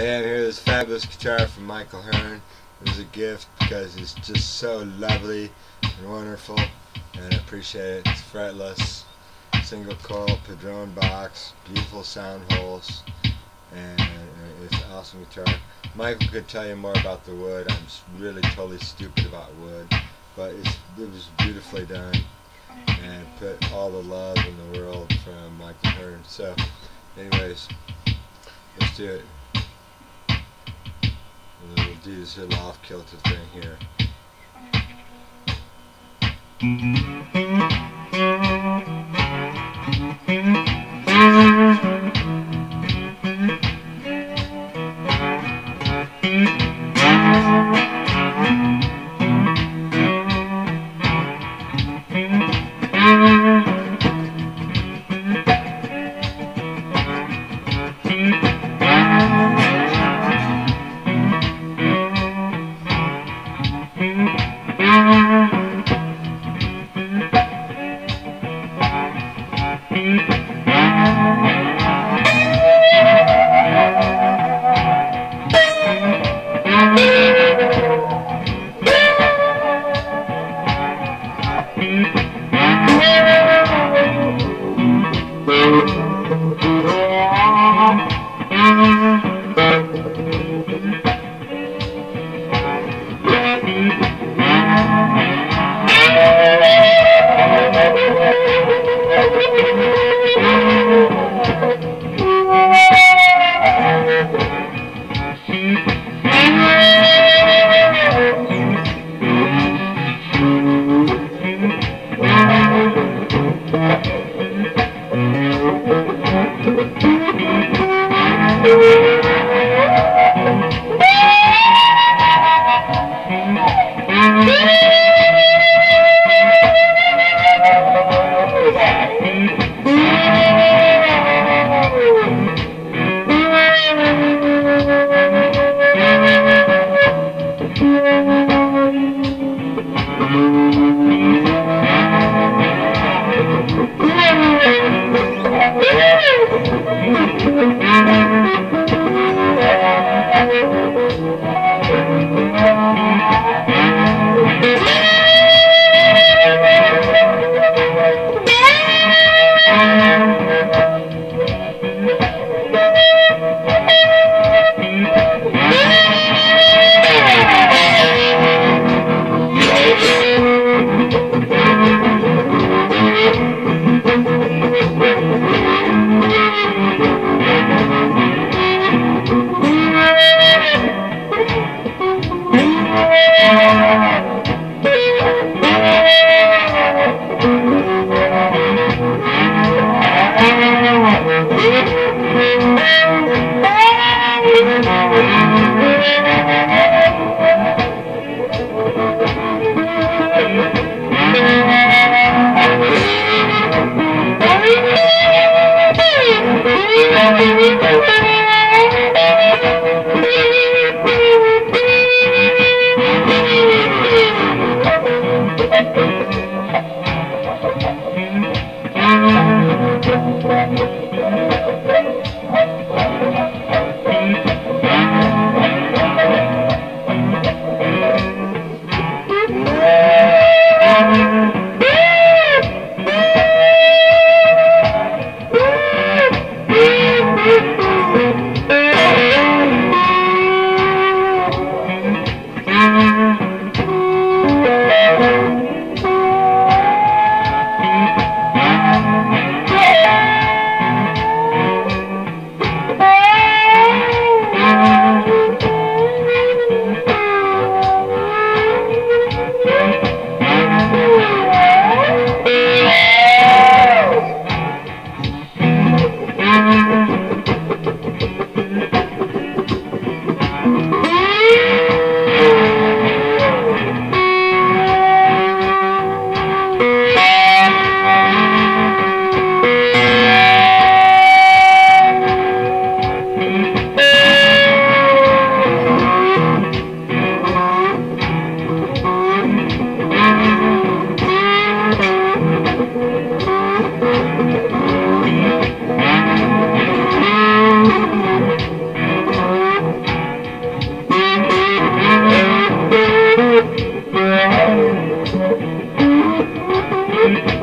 And here's this fabulous guitar from Michael Hearn. It was a gift because it's just so lovely and wonderful and I appreciate it. It's fretless, single coil, Padron box, beautiful sound holes, and it's an awesome guitar. Michael could tell you more about the wood. I'm really totally stupid about wood, but it was beautifully done and put all the love in the world from Michael Hearn. So, anyways, let's do it. And then we'll do this little off kilter thing here. Beep! Thank you.